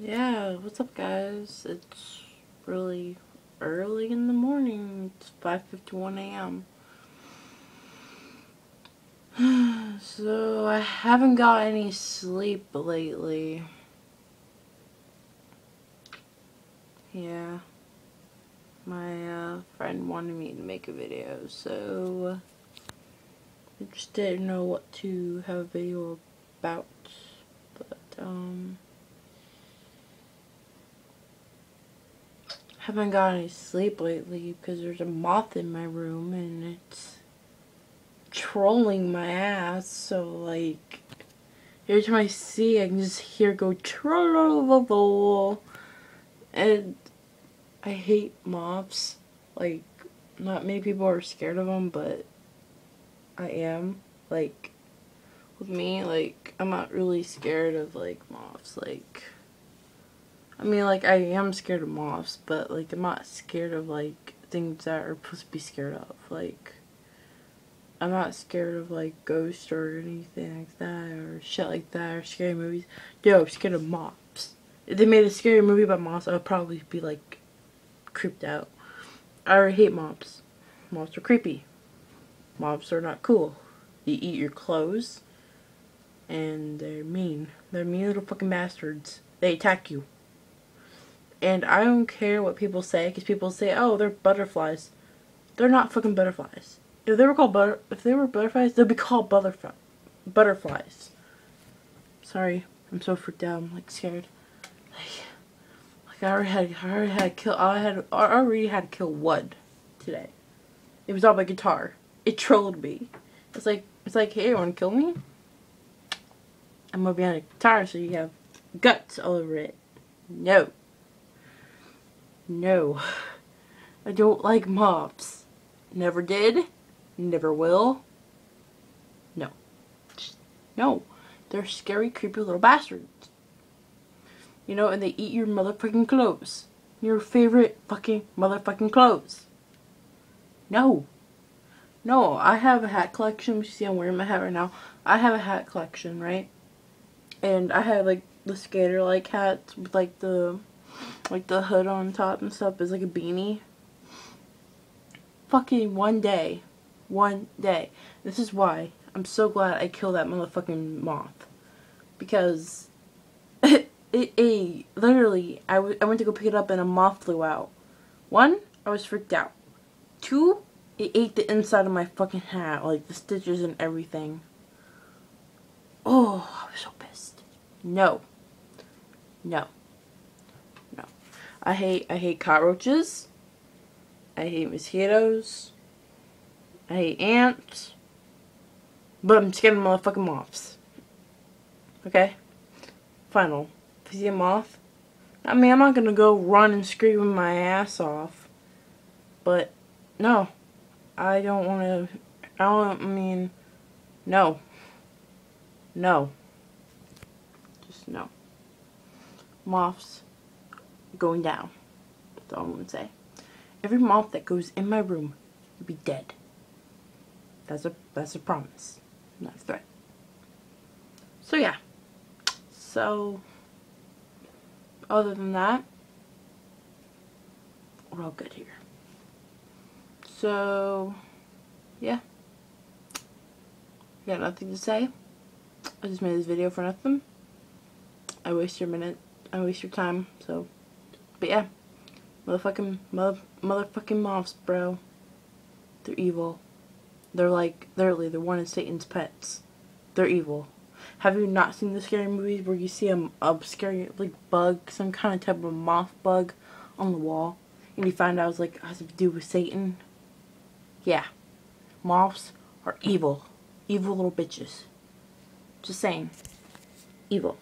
yeah, what's up guys? It's really early in the morning. It's 5.51 a.m. so I haven't got any sleep lately. Yeah. My uh, friend wanted me to make a video, so I just didn't know what to have a video about. But, um... haven't got any sleep lately because there's a moth in my room and it's trolling my ass. So like every time I see it, I can just hear go troll and I hate moths. Like not many people are scared of them, but I am. Like with me, like I'm not really scared of like moths. Like I mean, like, I am scared of moths, but, like, I'm not scared of, like, things that are supposed to be scared of. Like, I'm not scared of, like, ghosts or anything like that, or shit like that, or scary movies. No, I'm scared of moths. If they made a scary movie about moths, I would probably be, like, creeped out. I already hate moths. Moths are creepy. Moths are not cool. They eat your clothes, and they're mean. They're mean little fucking bastards. They attack you. And I don't care what people say, because people say, oh, they're butterflies. They're not fucking butterflies. If they were called butter, if they were butterflies, they'd be called butterflies. Butterflies. Sorry, I'm so freaked out. I'm like scared. Like, like I already had, I already had to kill. I had, I already had to kill one today. It was on my guitar. It trolled me. It's like, it's like, hey, you want to kill me? I'm gonna be on a guitar so you have guts all over it. No. No. I don't like mops. Never did. Never will. No. no. They're scary, creepy little bastards. You know, and they eat your motherfucking clothes. Your favorite fucking motherfucking clothes. No. No, I have a hat collection. You see I'm wearing my hat right now. I have a hat collection, right? And I have like the skater like hats with like the like the hood on top and stuff is like a beanie. Fucking one day. One day. This is why I'm so glad I killed that motherfucking moth. Because it, it, it literally, I, I went to go pick it up and a moth flew out. One, I was freaked out. Two, it ate the inside of my fucking hat, like the stitches and everything. Oh, I was so pissed. No. No. I hate I hate cockroaches. I hate mosquitoes. I hate ants. But I'm scared of motherfucking moths. Okay? Final. If you see a moth, I mean, I'm not gonna go run and scream my ass off. But, no. I don't wanna, I don't, I mean, no. No. Just no. Moths going down. That's all I'm going to say. Every moth that goes in my room will be dead. That's a that's a promise, not a threat. So yeah. So other than that, we're all good here. So yeah. Got nothing to say. I just made this video for nothing. I waste your minute. I waste your time, so but yeah, motherfucking, mother, motherfucking moths, bro. They're evil. They're like, literally, they're one of Satan's pets. They're evil. Have you not seen the scary movies where you see a, a scary, like, bug, some kind of type of moth bug on the wall? And you find out it's like, has to do with Satan? Yeah. Moths are evil. Evil little bitches. Just saying. Evil.